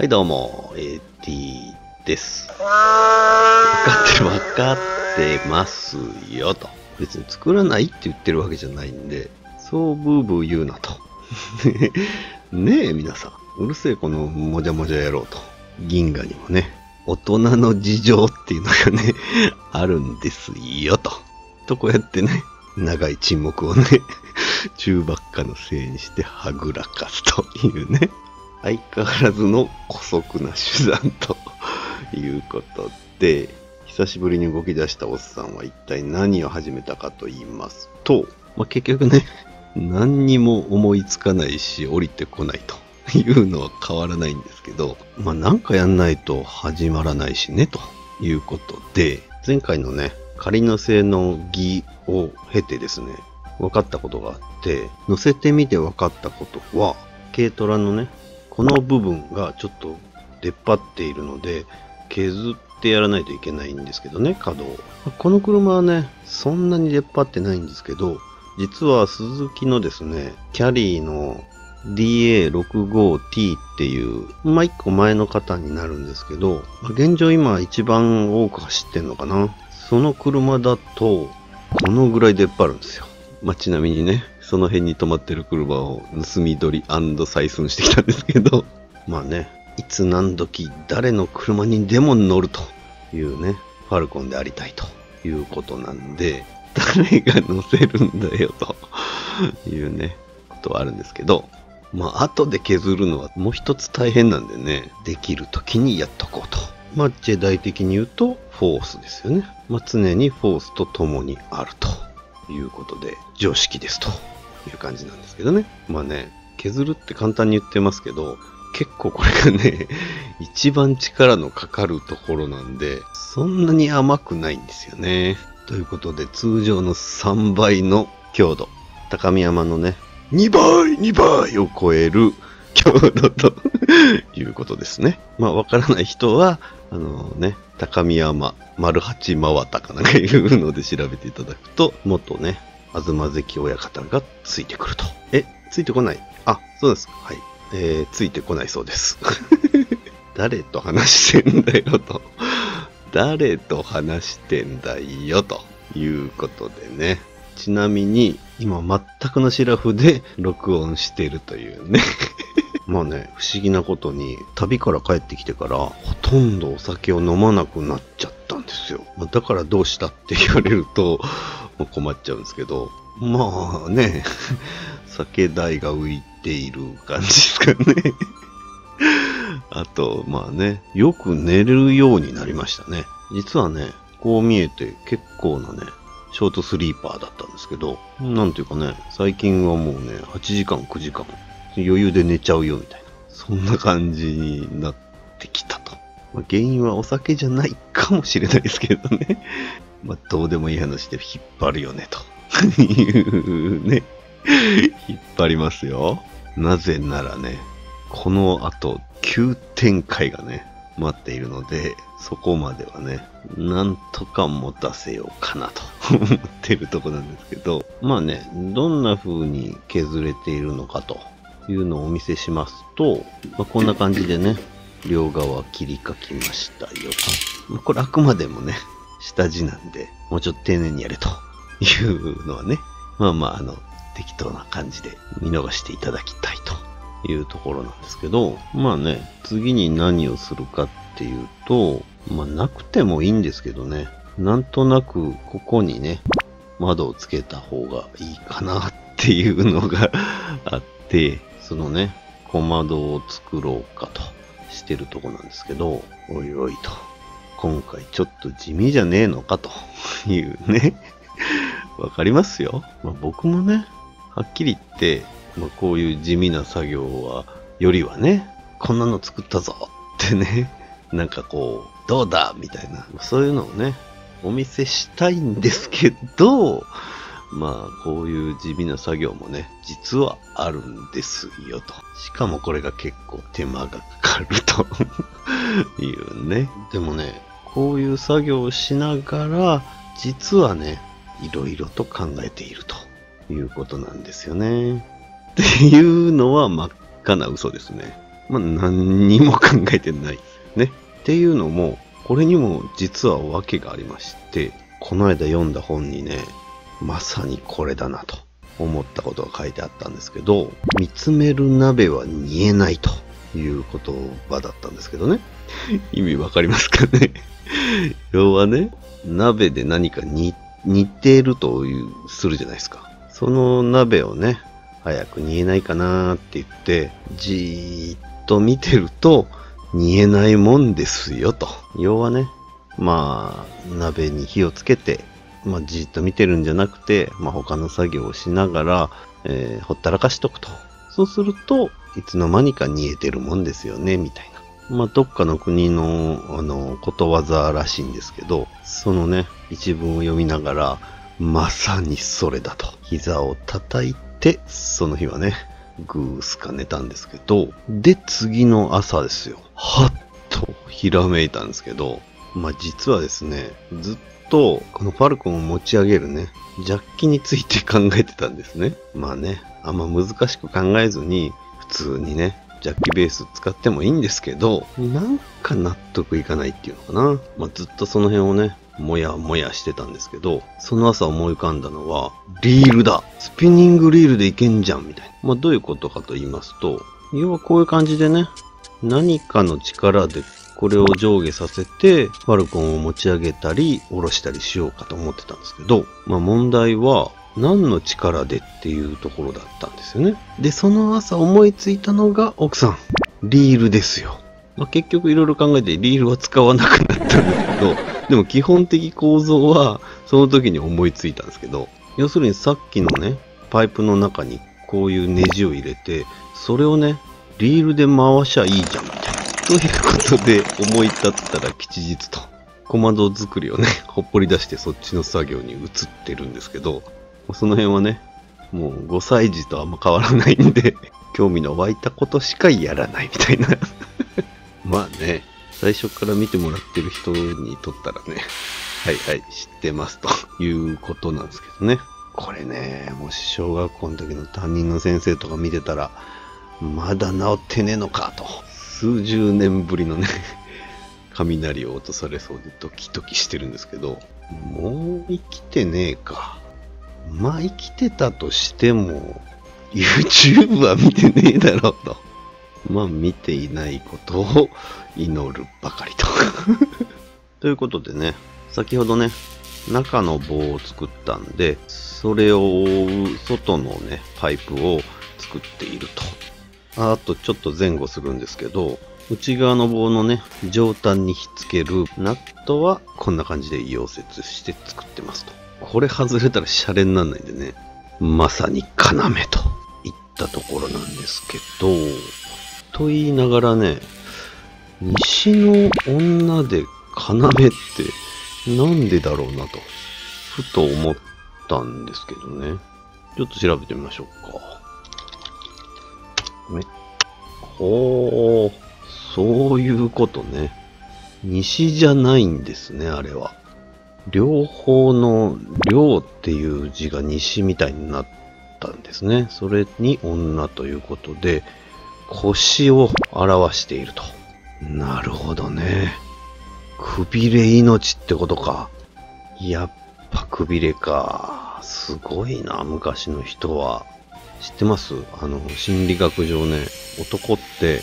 はい、どうも、AT です。分かってる、分かってますよ、と。別に作らないって言ってるわけじゃないんで、そうブーブー言うなと。ねえ、皆さん。うるせえ、このもじゃもじゃ野郎と。銀河にもね、大人の事情っていうのがね、あるんですよ、と。と、こうやってね、長い沈黙をね、中ばっかのせいにしてはぐらかすというね。相変わらずの古速な手段ということで、久しぶりに動き出したおっさんは一体何を始めたかと言いますと、まあ、結局ね、何にも思いつかないし降りてこないというのは変わらないんですけど、まあ、なんかやんないと始まらないしねということで、前回のね、仮の性の儀を経てですね、分かったことがあって、乗せてみて分かったことは、軽トラのね、この部分がちょっと出っ張っているので、削ってやらないといけないんですけどね、角を。この車はね、そんなに出っ張ってないんですけど、実は鈴木のですね、キャリーの DA65T っていう、まあ、一個前の型になるんですけど、現状今一番多く走ってんのかな。その車だと、このぐらい出っ張るんですよ。まあ、ちなみにね、その辺に止まってる車を盗み取り採寸してきたんですけど、まあね、いつ何時誰の車にでも乗るというね、ファルコンでありたいということなんで、誰が乗せるんだよと いうね、ことはあるんですけど、まあ後で削るのはもう一つ大変なんでね、できる時にやっとこうと。まあジェダイ的に言うとフォースですよね。まあ常にフォースと共にあるということで常識ですという感じなんですけどね。まあね、削るって簡単に言ってますけど、結構これがね、一番力のかかるところなんで、そんなに甘くないんですよね。ということで、通常の3倍の強度。高見山のね、2倍 !2 倍を超える強度ということですね。まあ、わからない人は、あのね、高見山丸八回ったかなんかいうので調べていただくと、元ね、東関親方がついてくると。え、ついてこない？あ、そうです。はい。えー、ついてこないそうです。誰と話してんだよと。誰と話してんだよということでね。ちなみに、今全くのシラフで 録音してるというね。まあね、不思議なことに、旅から帰ってきてから、ほとんどお酒を飲まなくなっちゃったんですよ。まあだからどうしたって言われると、も う困っちゃうんですけど、まあね、酒代が浮いている感じですかね。あと、まあね、よく寝れるようになりましたね。実はね、こう見えて結構なね、ショートスリーパーだったんですけど、なんていうかね、最近はもうね、8時間、9時間、余裕で寝ちゃうよみたいな、そんな感じになってきたと。まあ、原因はお酒じゃないかもしれないですけどね。まあ、どうでもいい話で引っ張るよね、というね。引っ張りますよ。なぜならね、この後、急展開がね、待っているので、そこまではね、なんとか持たせようかなと 思ってるとこなんですけど、まあね、どんな風に削れているのかというのをお見せしますと、まあ、こんな感じでね、両側切りかきましたよと。これあくまでもね、下地なんで、もうちょっと丁寧にやれと いうのはね、まあまあ、あの、適当な感じで見逃していただきたいというところなんですけど、まあね、次に何をするかっていうと、まあなくてもいいんですけどね、なんとなくここにね、窓をつけた方がいいかなっていうのが あって、そのね、小窓を作ろうかとしてるとこなんですけど、おいおいと。今回ちょっと地味じゃねえのかと いうね。わかりますよ。まあ、僕もね、はっきり言って、まあ、こういう地味な作業は、よりはね、こんなの作ったぞってね、なんかこう、どうだみたいな、そういうのをね、お見せしたいんですけど、まあ、こういう地味な作業もね、実はあるんですよと。しかもこれが結構手間がかかると いうね。でもね、こういう作業をしながら、実はね、いろいろと考えているということなんですよね。っていうのは真っ赤な嘘ですね。まあ、何にも考えてない。ね。っていうのも、これにも実は訳がありまして、この間読んだ本にね、まさにこれだなと思ったことが書いてあったんですけど、見つめる鍋は煮えないという言葉だったんですけどね。意味わかりますかね？要はね、鍋で何か煮煮てるという、するじゃないですか。その鍋をね、早く煮えないかなって言って、じーっと見てると、煮えないもんですよと。要はね、まあ、鍋に火をつけて、まあ、じーっと見てるんじゃなくて、まあ、他の作業をしながら、えー、ほったらかしとくと。そうすると、いつの間にか煮えてるもんですよね、みたいな。まあ、どっかの国の、あの、ことわざらしいんですけど、そのね、一文を読みながら、まさにそれだと。膝を叩いてて、その日はね、ぐーすか寝たんですけど、で、次の朝ですよ。はっとひらめいたんですけど、まあ、実はですね、ずっと、このファルコンを持ち上げるね、ジャッキについて考えてたんですね。まあね、あんま難しく考えずに、普通にね、ジャッキベース使ってもいいんですけど、なんか納得いかないっていうのかな。まあ、ずっとその辺をね、もやもやしてたんですけど、その朝思い浮かんだのは、リールだスピニングリールでいけんじゃんみたいな。まあ、どういうことかと言いますと、要はこういう感じでね、何かの力でこれを上下させて、ファルコンを持ち上げたり、下ろしたりしようかと思ってたんですけど、まあ問題は、何の力でっていうところだったんですよね。で、その朝思いついたのが、奥さん、リールですよ。まあ、結局いろいろ考えてリールは使わなくなったんですけど、でも基本的構造はその時に思いついたんですけど、要するにさっきのね、パイプの中にこういうネジを入れて、それをね、リールで回しゃいいじゃんみたいな。ということで思い立ったら吉日と。小窓作りをね、ほっぽり出してそっちの作業に移ってるんですけど、その辺はね、もう5歳児とあんま変わらないんで、興味の湧いたことしかやらないみたいな まあね、最初から見てもらってる人にとったらね、はいはい、知ってますと いうことなんですけどね。これね、もし小学校の時の担任の先生とか見てたら、まだ治ってねえのかと。数十年ぶりのね 雷を落とされそうでドキドキしてるんですけど、もう生きてねえか。まあ生きてたとしても、YouTube は見てねえだろうと。まあ見ていないことを 祈るばかりと。ということでね、先ほどね、中の棒を作ったんで、それを覆う外のね、パイプを作っていると。あとちょっと前後するんですけど、内側の棒のね、上端にひっつけるナットはこんな感じで溶接して作ってますと。これ外れたらシャレにならないんでね、まさに要といったところなんですけど、と言いながらね、西の女で要ってなんでだろうなと、ふと思ったんですけどね。ちょっと調べてみましょうか。ね。ほう。そういうことね。西じゃないんですね、あれは。両方の両っていう字が西みたいになったんですね。それに女ということで、腰を表していると。なるほどね。くびれ命ってことか。やっぱくびれか。すごいな、昔の人は。知ってます？あの、心理学上ね、男って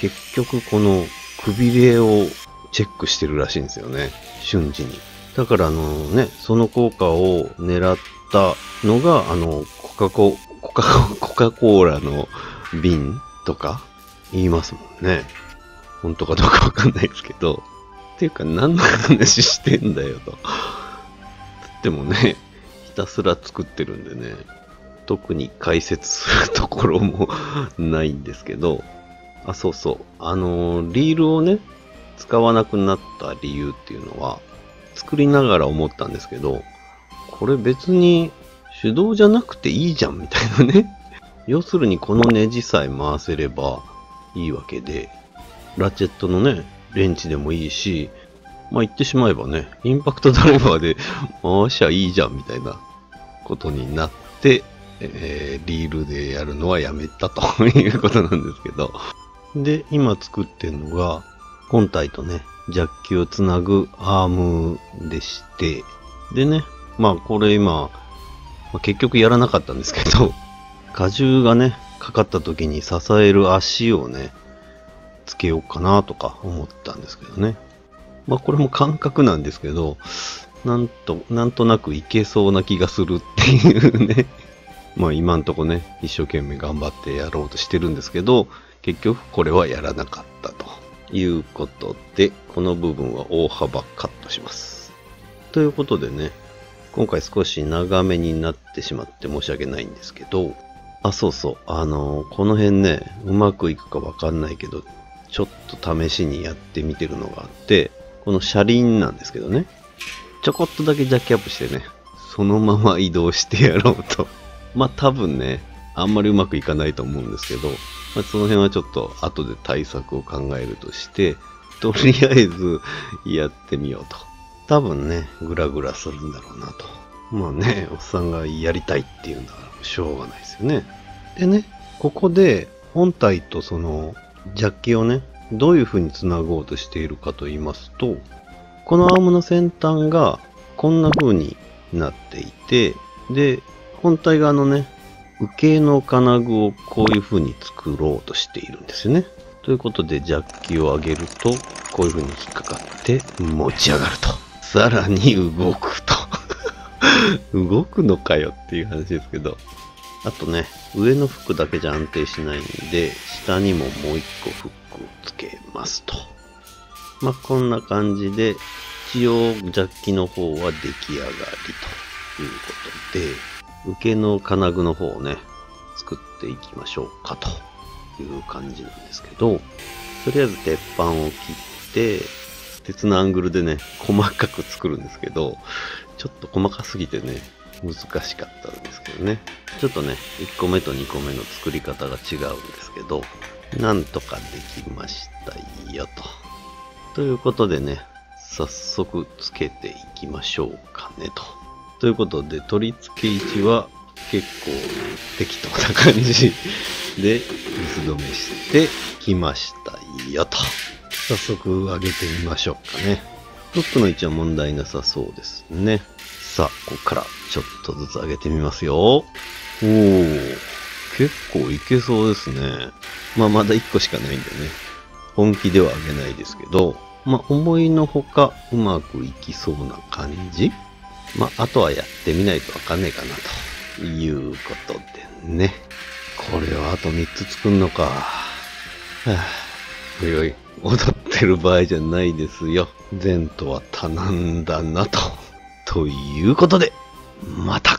結局このくびれをチェックしてるらしいんですよね。瞬時に。だからあのね、その効果を狙ったのが、あの、コカコ、コカ、コカ・コーラの瓶とか言いますもんね。本当かどうかわかんないですけど。っていうか何の話してんだよと。つってもね、ひたすら作ってるんでね、特に解説するところもないんですけど、あ、そうそう。あの、リールをね、使わなくなった理由っていうのは、作りながら思ったんですけど、これ別に手動じゃなくていいじゃんみたいなね。要するにこのネジさえ回せればいいわけで、ラチェットのね、レンチでもいいし、まあ言ってしまえばね、インパクトドライバーで回しゃいいじゃんみたいなことになって、えー、リールでやるのはやめたということなんですけど、で、今作ってるのが、本体とね、ジャッキをつなぐアームでして、でね、まあこれ今、まあ、結局やらなかったんですけど、荷重がね、かかった時に支える足をね、つけようかなとか思ったんですけどね。まあこれも感覚なんですけど、なんと、なんとなくいけそうな気がするっていうね まあ今んとこね、一生懸命頑張ってやろうとしてるんですけど、結局これはやらなかったということで、この部分は大幅カットします。ということでね、今回少し長めになってしまって申し訳ないんですけど、あ、そうそう、あの、この辺ね、うまくいくかわかんないけど、ちょっと試しにやってみてるのがあって、この車輪なんですけどね、ちょこっとだけジャッキアップしてね、そのまま移動してやろうと。まあ多分ね、あんまりうまくいかないと思うんですけど、まあ、その辺はちょっと後で対策を考えるとして、とりあえず やってみようと。多分ね、グラグラするんだろうなと。まあね、おっさんがやりたいっていうんだからしょうがないですよね。でね、ここで本体とそのジャッキをね、どういう風につなごうとしているかと言いますと、このアームの先端がこんな風になっていて、で、本体側のね、受けの金具をこういう風に作ろうとしているんですよね。ということで、ジャッキを上げると、こういう風に引っかかって持ち上がると。さらに動くと。動くのかよっていう話ですけど。あとね、上のフックだけじゃ安定しないんで、下にももう一個フックをつけますと。まあ、こんな感じで、一応ジャッキの方は出来上がりということで、受けの金具の方をね、作っていきましょうかという感じなんですけど、とりあえず鉄板を切って、鉄のアングルでね、細かく作るんですけど、ちょっと細かすぎてね、難しかったんですけどね。ちょっとね、1個目と2個目の作り方が違うんですけど、なんとかできましたよと。ということでね、早速つけていきましょうかねと。ということで、取り付け位置は結構適当な感じで水止めしてきましたよと。早速上げてみましょうかね。フックの位置は問題なさそうですね。さあ、ここからちょっとずつ上げてみますよ。おー、結構いけそうですね。まあまだ1個しかないんでね。本気では上げないですけど、まあ思いのほかうまくいきそうな感じまあ、あとはやってみないとわかんないかなということでね。これはあと3つ作るのか。はあ、おいおい、踊ってる場合じゃないですよ。前途は多難だなと。ということで、また